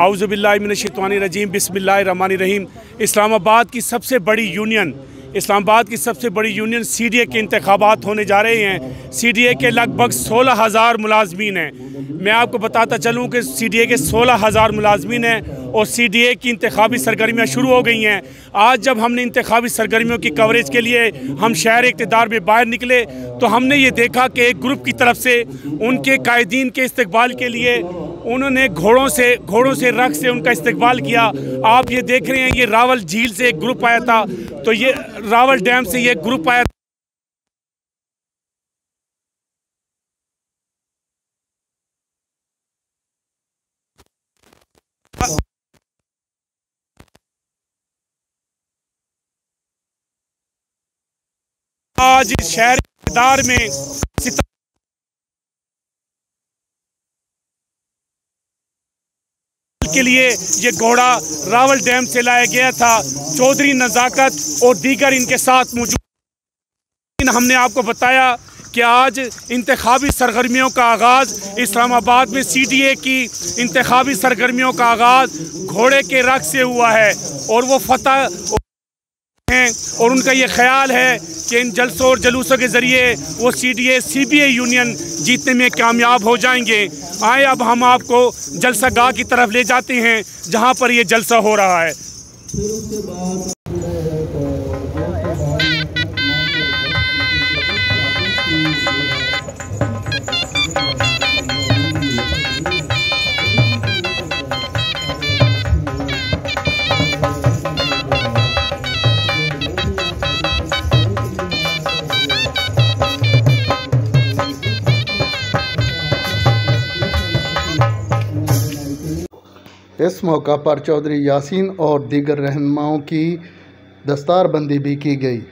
आउज़बिल्लिमिनशवानरजीम रहीम इस्लामाबाद की सबसे बड़ी यूनियन इस्लामाबाद की सबसे बड़ी यूनियन सी डी ए के इंतबात होने जा रहे हैं। सी डी ए के लगभग सोलह हज़ार मुलाजमीन हैं। मैं आपको बताता चलूँ कि सी डी ए के सोलह हज़ार मुलाजमीन हैं। और सी डी ए की इंतबी सरगर्मियाँ शुरू हो गई हैं। आज जब हमने इंतबी सरगर्मियों की कवरेज के लिए हम शहर इकतदार में बाहर निकले तो हमने ये देखा कि एक ग्रुप की तरफ़ से, उनके कायदीन के इस्तबाल के लिए उन्होंने घोड़ों से घोड़ों से रख से उनका इस्तकबाल किया। आप ये देख रहे हैं, ये रावल झील से एक ग्रुप आया था तो ये रावल डैम से ये ग्रुप आया आज शहर दार में के लिए ये घोड़ा रावल डैम से लाया गया था। चौधरी नज़ाकत और दीगर इनके साथ मौजूद हमने आपको बताया कि आज इंतबी सरगर्मियों का आगाज़, इस्लामाबाद में सी डी ए की इंतबी सरगर्मियों का आगाज़ घोड़े के रख से हुआ है और वो फतह हैं। और उनका ये ख्याल है कि इन जलसों और जलूसों के ज़रिए वो C D A C B A union जीतने में कामयाब हो जाएँगे। आए, अब हम आपको जलसा गाह की तरफ़ ले जाते हैं, जहाँ पर ये जलसा हो रहा है। इस मौका पर चौधरी यासीन और दीगर रहनुमाओं की दस्तारबंदी भी की गई।